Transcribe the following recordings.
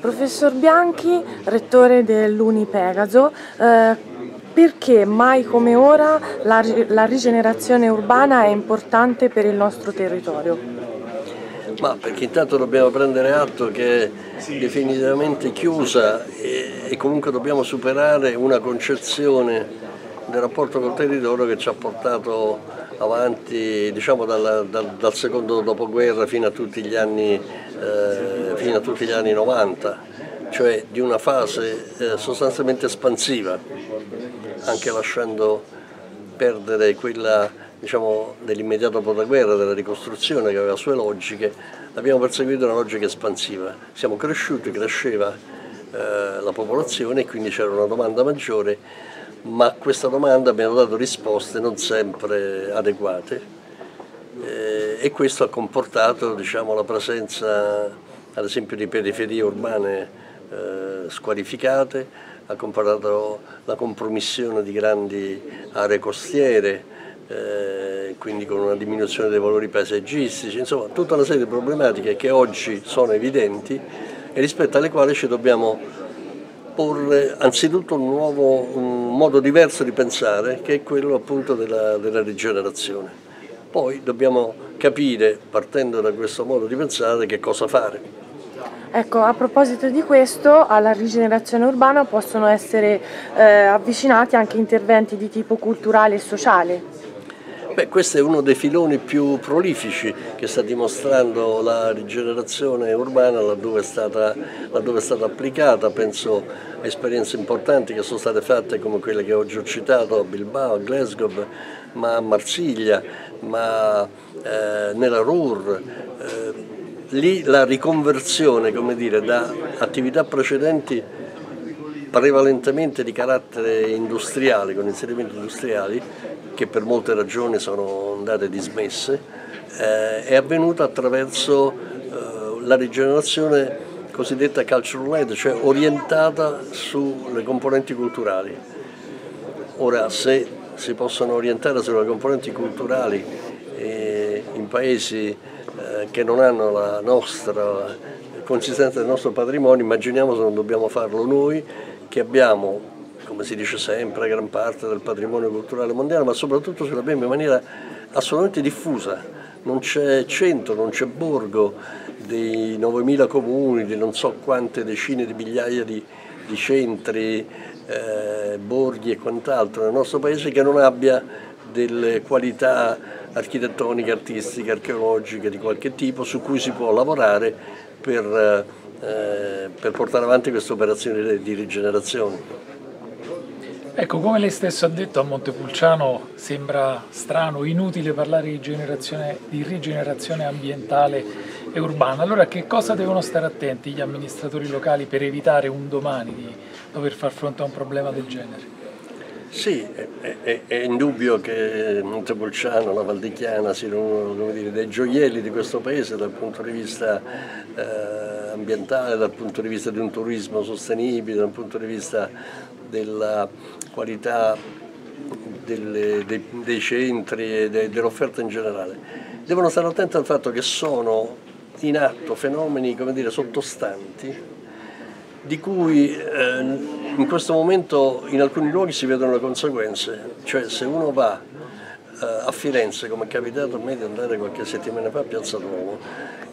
Professor Bianchi, rettore dell'Uni Pegaso, eh, perché mai come ora la, la rigenerazione urbana è importante per il nostro territorio? Ma perché intanto dobbiamo prendere atto che è definitivamente chiusa e, e comunque dobbiamo superare una concezione del rapporto col territorio che ci ha portato avanti diciamo, dal, dal, dal secondo dopoguerra fino a tutti gli anni, eh, fino a tutti gli anni 90, cioè di una fase eh, sostanzialmente espansiva, anche lasciando perdere quella diciamo, dell'immediato dopoguerra, della ricostruzione che aveva sue logiche, abbiamo perseguito una logica espansiva. Siamo cresciuti, cresceva eh, la popolazione e quindi c'era una domanda maggiore, ma a questa domanda abbiamo dato risposte non sempre adeguate eh, e questo ha comportato diciamo, la presenza ad esempio di periferie urbane eh, squalificate, ha comportato la compromissione di grandi aree costiere, eh, quindi con una diminuzione dei valori paesaggistici, insomma tutta una serie di problematiche che oggi sono evidenti e rispetto alle quali ci dobbiamo porre anzitutto un nuovo un modo diverso di pensare che è quello appunto della, della rigenerazione. Poi dobbiamo capire, partendo da questo modo di pensare, che cosa fare. Ecco, a proposito di questo, alla rigenerazione urbana possono essere eh, avvicinati anche interventi di tipo culturale e sociale. Beh, questo è uno dei filoni più prolifici che sta dimostrando la rigenerazione urbana laddove è stata, laddove è stata applicata, penso a esperienze importanti che sono state fatte come quelle che oggi ho citato a Bilbao, a Glasgow, ma a Marsiglia, ma eh, nella Ruhr. Eh, lì la riconversione dire, da attività precedenti prevalentemente di carattere industriale, con inserimenti industriali, che per molte ragioni sono andate dismesse, eh, è avvenuta attraverso eh, la rigenerazione cosiddetta cultural led, cioè orientata sulle componenti culturali. Ora, se si possono orientare sulle componenti culturali eh, in paesi eh, che non hanno la nostra consistenza del nostro patrimonio, immaginiamo se non dobbiamo farlo noi, che abbiamo come si dice sempre, gran parte del patrimonio culturale mondiale, ma soprattutto ce l'abbiamo in maniera assolutamente diffusa. Non c'è centro, non c'è borgo dei 9.000 comuni, di non so quante decine di migliaia di, di centri, eh, borghi e quant'altro nel nostro paese che non abbia delle qualità architettoniche, artistiche, archeologiche di qualche tipo su cui si può lavorare per, eh, per portare avanti queste operazioni di rigenerazione. Ecco, come lei stesso ha detto, a Montepulciano sembra strano, inutile parlare di, di rigenerazione ambientale e urbana. Allora, che cosa devono stare attenti gli amministratori locali per evitare un domani di dover far fronte a un problema del genere? Sì, è, è, è indubbio che Montepulciano, la Valdichiana siano dire, dei gioielli di questo paese dal punto di vista eh, ambientale, dal punto di vista di un turismo sostenibile, dal punto di vista della qualità delle, dei, dei, centri e de, dell'offerta in generale. Devono stare attenti al fatto che sono in atto fenomeni come dire, sottostanti di cui eh, in questo momento in alcuni luoghi si vedono le conseguenze, cioè se uno va eh, a Firenze, come è capitato a me di andare qualche settimana fa a Piazza Duomo,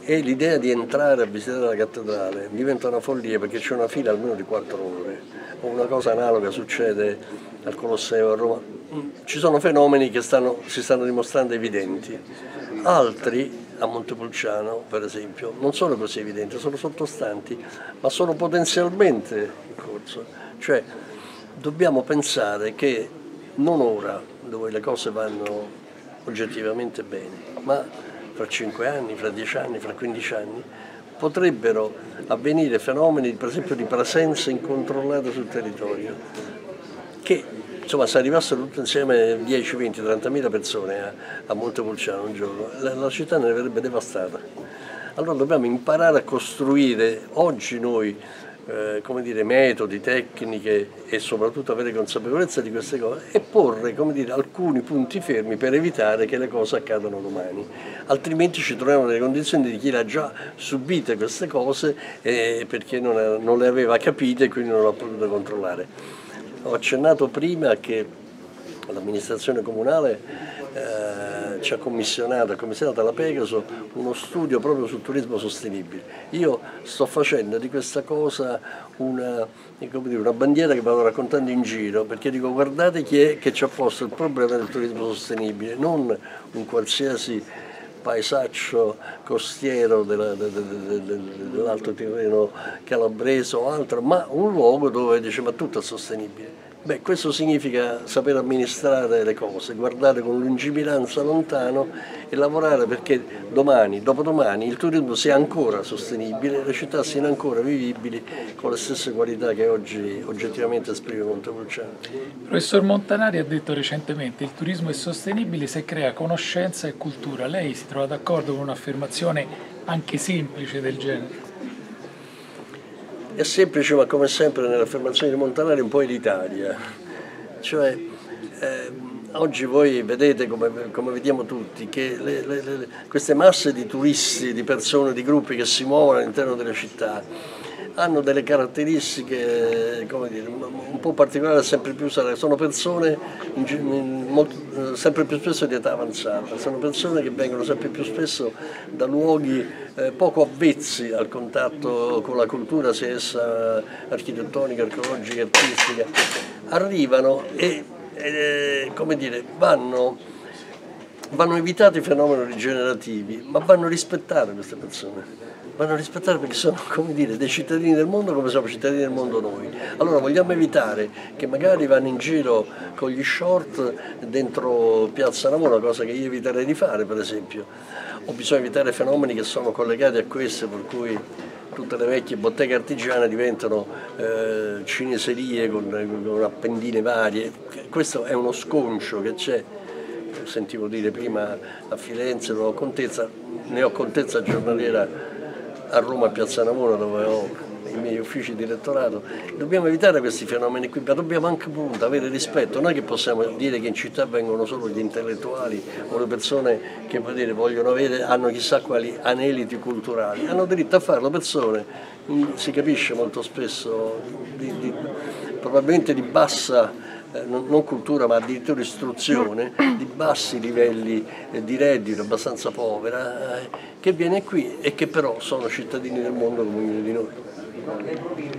e l'idea di entrare a visitare la cattedrale diventa una follia perché c'è una fila almeno di quattro ore, o una cosa analoga succede al Colosseo a Roma. Ci sono fenomeni che stanno, si stanno dimostrando evidenti, altri a Montepulciano per esempio non sono così evidenti, sono sottostanti, ma sono potenzialmente in corso. Cioè dobbiamo pensare che non ora, dove le cose vanno oggettivamente bene, ma fra 5 anni, fra 10 anni, fra 15 anni, potrebbero avvenire fenomeni per esempio di presenza incontrollata sul territorio, che insomma se arrivassero tutte insieme 10, 20, 30 mila persone a, a Montepulciano un giorno, la, la città ne verrebbe devastata. Allora dobbiamo imparare a costruire, oggi noi eh, come dire, metodi, tecniche e soprattutto avere consapevolezza di queste cose e porre come dire, alcuni punti fermi per evitare che le cose accadano domani. Altrimenti ci troviamo nelle condizioni di chi ha già subite queste cose eh, perché non, non le aveva capite e quindi non ha potuto controllare. Ho accennato prima che l'amministrazione comunale eh, ci ha commissionato, ha commissionato alla Pegaso uno studio proprio sul turismo sostenibile. Io sto facendo di questa cosa una, dire, una bandiera che vado raccontando in giro perché dico guardate chi è che ci ha posto il problema del turismo sostenibile, non un qualsiasi paesaggio costiero dell'Alto Tirreno calabrese o altro, ma un luogo dove dice ma tutto è sostenibile. Beh, questo significa saper amministrare le cose, guardare con lungimiranza lontano e lavorare perché domani, dopodomani, il turismo sia ancora sostenibile, le città siano ancora vivibili con le stesse qualità che oggi oggettivamente esprime Montepulciano. Professor Montanari ha detto recentemente che il turismo è sostenibile se crea conoscenza e cultura. Lei si trova d'accordo con un'affermazione anche semplice del genere? È semplice, ma come sempre nell'affermazione di Montanari un po' elitaria. Cioè, eh, oggi voi vedete, come, come vediamo tutti, che le, le, le, queste masse di turisti, di persone, di gruppi che si muovono all'interno delle città, hanno delle caratteristiche dire, un po' particolari, sempre più sono persone molto, sempre più spesso di età avanzata, sono persone che vengono sempre più spesso da luoghi poco avvezzi al contatto con la cultura, sia essa architettonica, archeologica, artistica, arrivano e eh, come dire, vanno, vanno evitati i fenomeni rigenerativi, ma vanno rispettate queste persone. Vanno rispettati perché sono come dire, dei cittadini del mondo come siamo cittadini del mondo noi. Allora vogliamo evitare che magari vanno in giro con gli short dentro Piazza Navona, cosa che io eviterei di fare per esempio, o bisogna evitare fenomeni che sono collegati a questo per cui tutte le vecchie botteghe artigiane diventano eh, cineserie con, con appendine varie. Questo è uno sconcio che c'è sentivo dire prima a Firenze, ne ho contezza, ne ho contezza giornaliera a Roma, a Piazza Navona, dove ho i miei uffici di elettorato, dobbiamo evitare questi fenomeni qui, ma dobbiamo anche appunto avere rispetto, non è che possiamo dire che in città vengono solo gli intellettuali o le persone che dire, vogliono avere, hanno chissà quali aneliti culturali, hanno diritto a farlo persone, si capisce molto spesso, di, di, probabilmente di bassa eh, non cultura ma addirittura istruzione di bassi livelli eh, di reddito, abbastanza povera, eh, che viene qui e che però sono cittadini del mondo come ognuno di noi. Gracias.